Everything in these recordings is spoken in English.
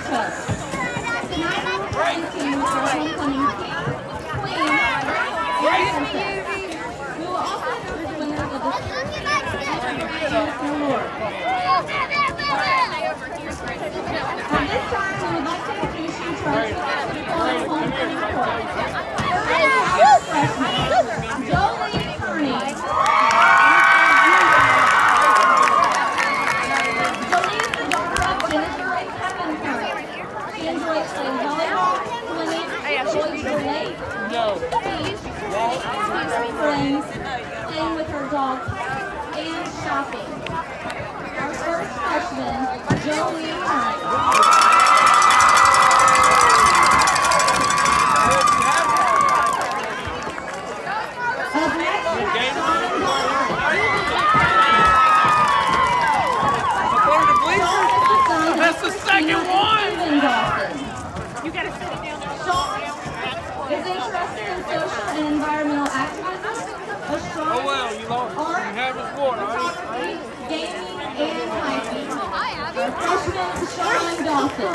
Chuck. Tonight we're to our homecoming queen, and. We will also announce the winners of the this time, we would like to introduce you to our 2012 homecoming freshman, Jolie Kearney. Jolie is the daughter of Jennifer and Kevin Kearney. She enjoys playing volleyball, swimming, enjoys her lake, ski, with friends, playing with her dog, and shopping. Our first freshman, Jolie Kearney. Up next, we have Sean Dawson. That's the second one. Stephen Dawson. You gotta sit it down. Sean is interested in social and environmental activism, astronomy, Oh well, you lost. You art, have a score, all right? photography, gaming, and hiking. Our freshman, Dawson.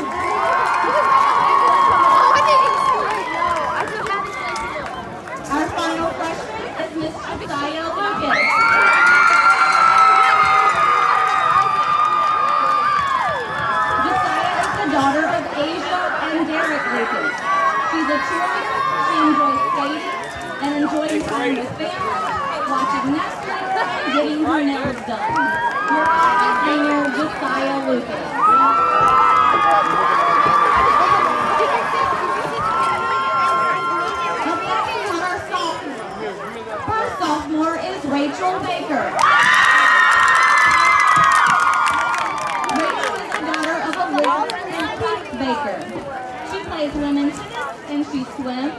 Our final freshman is Miss Josiah Lucas. Josiah is the daughter of Asia and Derek Lucas. She's a cheerleader, she enjoys skating, and enjoying time with family, watching Netflix, and getting her nails done. Your honor senior, Josiah Lucas. Rachel Baker. Rachel is the daughter of and Keith Baker. She plays women's tennis and she swims.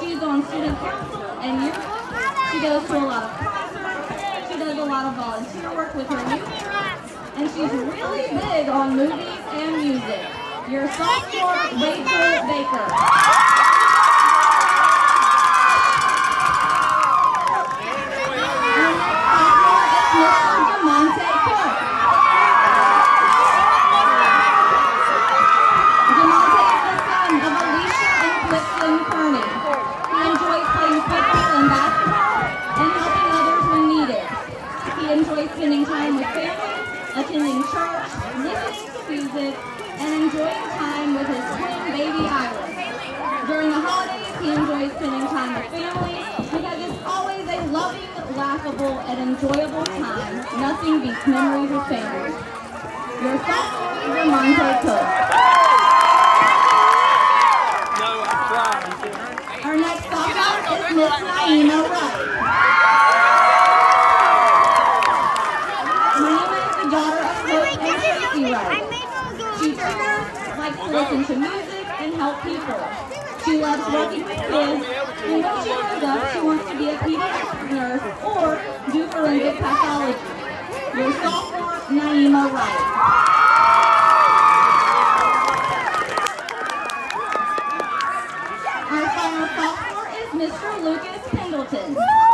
She's on student council and. She goes to a lot of. She does a lot of volunteer work with her youth. And she's really big on movies and music. Your sophomore, Rachel Baker. Our next sophomore is Mr. DeMonte Cook. DeMonte is the son of Alicia and Clifton Kearney. He enjoys playing football and basketball and helping others when needed. He enjoys spending time with family, attending church, listening to music, and enjoying time with his twin baby Island. During the holidays, he enjoys spending time with family because it's always a loving, laughable, and enjoyable time. Nothing beats memories of family. Your sophomore, Ramonte Cook. No, I tried. Our next sophomore is Miss Naima Wright. Naima is the daughter of Hope and Tracy Wright. She tutors, likes to listen to music, and help people. She loves working with kids, and when she grows up, she wants to be a pediatric nurse or do forensic pathology. Your sophomore, Naima Wright. Our final sophomore is Mr. Lucas Pendleton.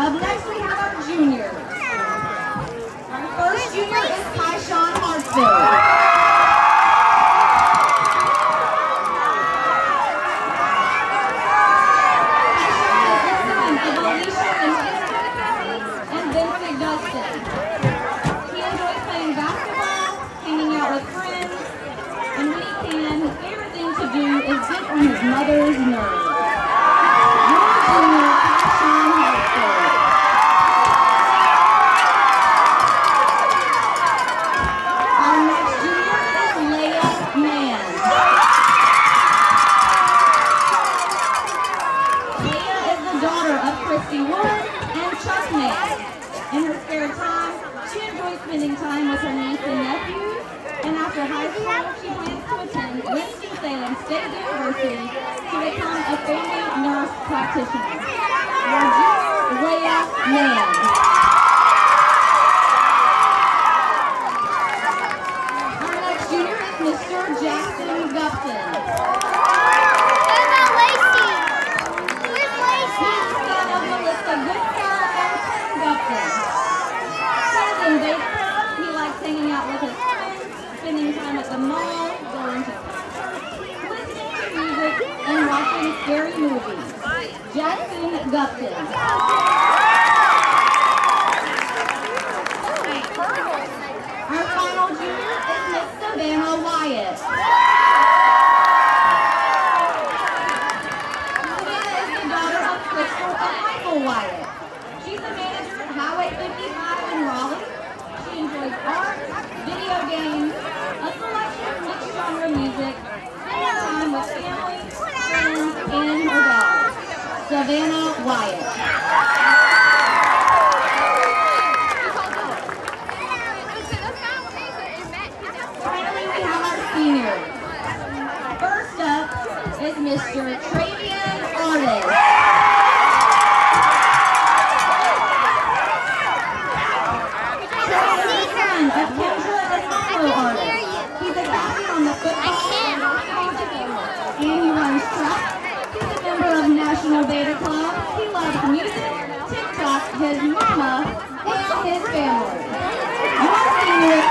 Up next, we have our juniors. Our first junior is Tyshawn to do is get on his mother's nerves. Your junior, Tyshawn Hartsville. Our next junior is Leia Mann. Leia is the daughter of Christy Wood and Chuck Mann. In her spare time, she spending time with her niece and nephews, and after high school, she plans to attend Winston-Salem State University to become a family nurse practitioner. Junior, Leia Mann. Our next junior is Mr. Jackson Gupton. He's the son of Melissa Goodcar and Tim Gupton. He's in baseball. He likes hanging out with his friends, spending time at the mall, going to listening to music, and watching scary movies. Jackson Gupton. Our final junior is Miss Wyatt. Savannah is the daughter of Crystal and Michael Wyatt. She's a manager at Highway 55 in Raleigh. She enjoys art, video games, a selection of mixed genre music, spending time with family, friends, and her dog. Savannah Wyatt. Finally, we have our seniors. First up is Mr. Travian Artist. Travian is the son of Kendra and Milo Artist. He's a captain on the football and he runs track. He's a member of National Beta Club. He loves music, TikTok, his mama, and his family. Your senior,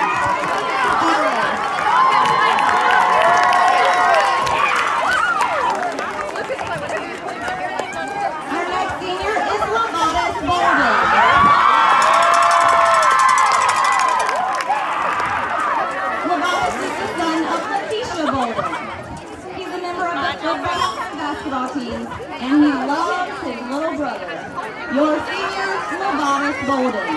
is Bolden. Is the son of Bolden. He's a member of the basketball and he loves his little brother. Your senior, Lavadas Bolden.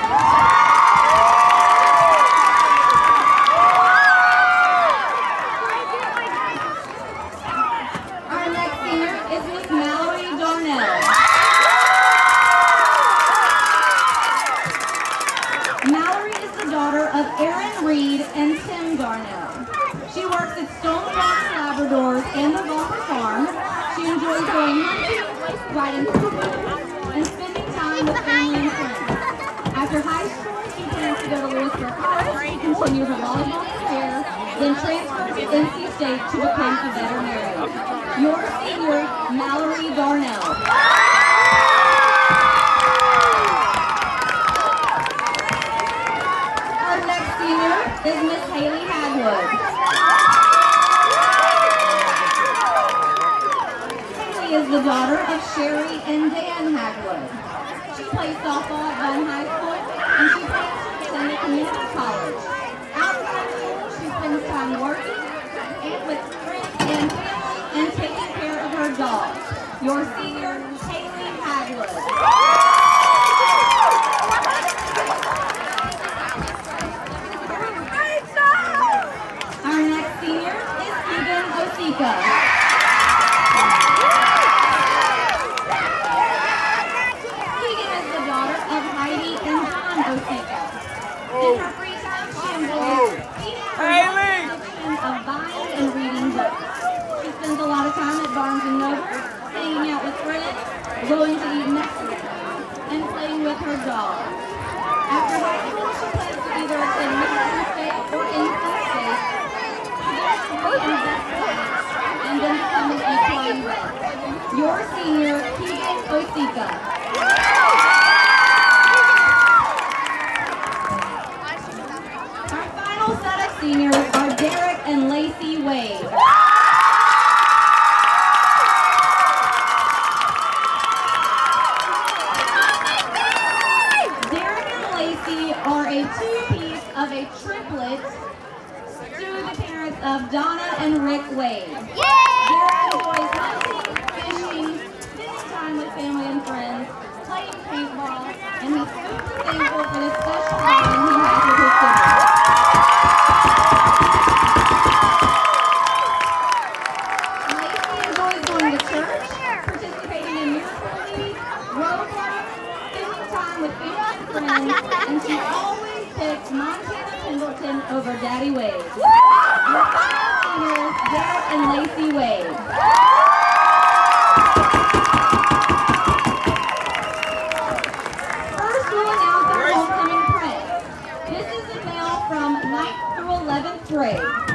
Our next senior is Miss Mallory Darnell. Mallory is the daughter of Aaron Reed and Tim Darnell. She works at Stone Rock Labradors and the Golfer Farm. She enjoys going hunting, riding After high school, she plans to go to Louisburg College, to continue her volleyball career, then transfer to NC State to become a veterinarian. Your senior, Mallory Darnell. Our next senior is Miss Haley Hagwood. Haley is the daughter of Sherry and Dan Hagwood. Plays softball at Bunn High School and she plans to attend a community college. Outside of school, she spends time working and with friends and family and taking care of her dog. Your senior, Haley Hagwood. Our next senior is Keegan Osika. Keegan is the daughter of Heidi and John Osika. In her free time, she enjoys eating her Haley! collection of buying and reading books. She spends a lot of time at Barnes and Noble, hanging out with friends, going to eat Mexican, and playing with her dog. After high school, she plans to either attend Michigan State or NC State, and then becoming a flying vet. Your senior, Keegan Osika. Our final set of seniors are Derek and Lacey Wade. Derek and Lacey are a two-piece of a triplet to the parents of Donna and Rick Wade. Yay! Derek enjoys hunting, fishing, spending time with family and friends, playing paintball, and he's super thankful for the special bond he has with over Daddy Wade. Your singers, Garrett and Lacey Wade. First going out the homecoming press. This is a male from 9th through 11th grade.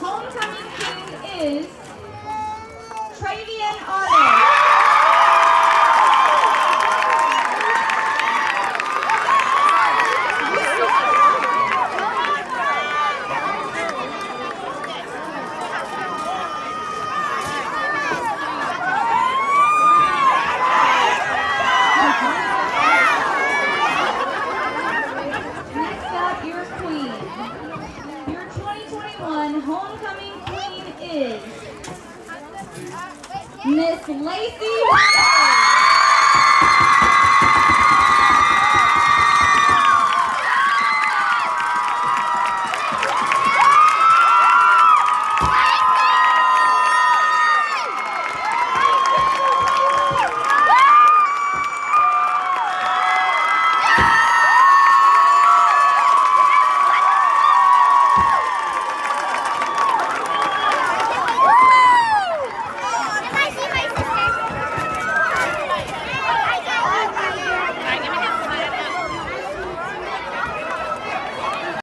Homecoming king is Travian Otto.